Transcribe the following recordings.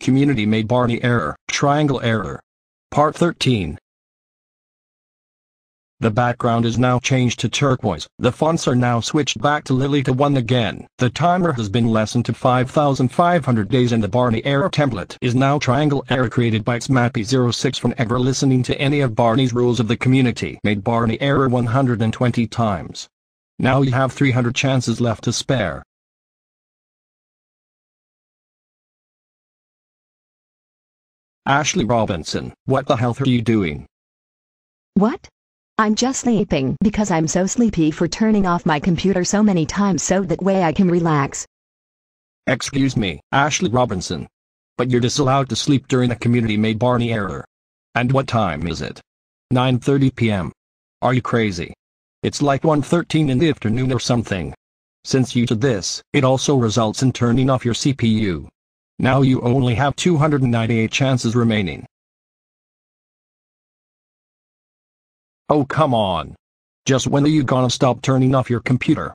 Community made Barney error, triangle error. Part 13. The background is now changed to turquoise. The fonts are now switched back to Lilita One again. The timer has been lessened to 5500 days and the Barney error template is now triangle error created by XMAPI06 from ever listening to any of Barney's rules of the community made Barney error 120 times. Now you have 300 chances left to spare. Ashley Robinson, what the hell are you doing? What? I'm just sleeping because I'm so sleepy for turning off my computer so many times so that way I can relax. Excuse me, Ashley Robinson. But you're disallowed to sleep during a community made Barney error. And what time is it? 9.30 p.m. Are you crazy? It's like 1.13 in the afternoon or something. Since you did this, it also results in turning off your CPU. Now you only have 298 chances remaining. Oh come on. Just when are you gonna stop turning off your computer?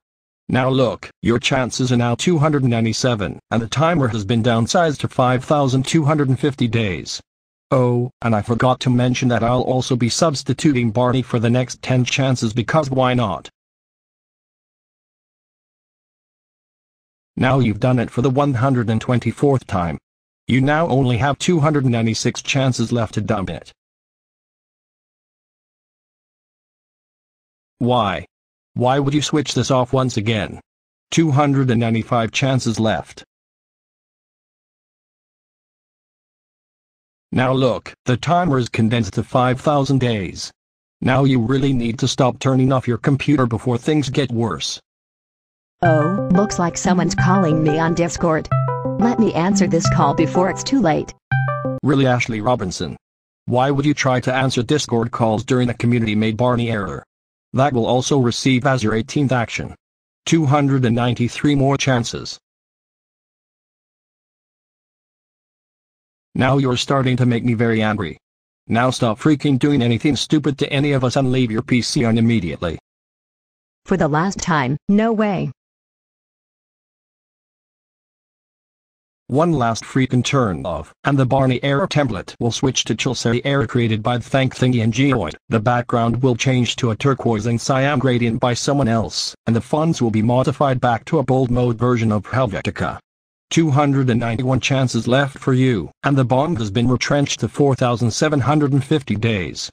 Now look, your chances are now 297, and the timer has been downsized to 5,250 days. Oh, and I forgot to mention that I'll also be substituting Barney for the next 10 chances because why not? Now you've done it for the 124th time. You now only have 296 chances left to dump it. Why? Why would you switch this off once again? 295 chances left. Now look, the timer is condensed to 5000 days. Now you really need to stop turning off your computer before things get worse. Oh, looks like someone's calling me on Discord. Let me answer this call before it's too late. Really Ashley Robinson? Why would you try to answer Discord calls during a community made Barney error? That will also receive as your 18th action. 293 more chances. Now you're starting to make me very angry. Now stop freaking doing anything stupid to any of us and leave your PC on immediately. For the last time, no way. One last freaking turn off, and the Barney error template will switch to Chelsea error created by the Thank Thingy and Geoid. The background will change to a turquoise and cyan gradient by someone else, and the fonts will be modified back to a bold mode version of Helvetica. 291 chances left for you, and the bond has been retrenched to 4,750 days.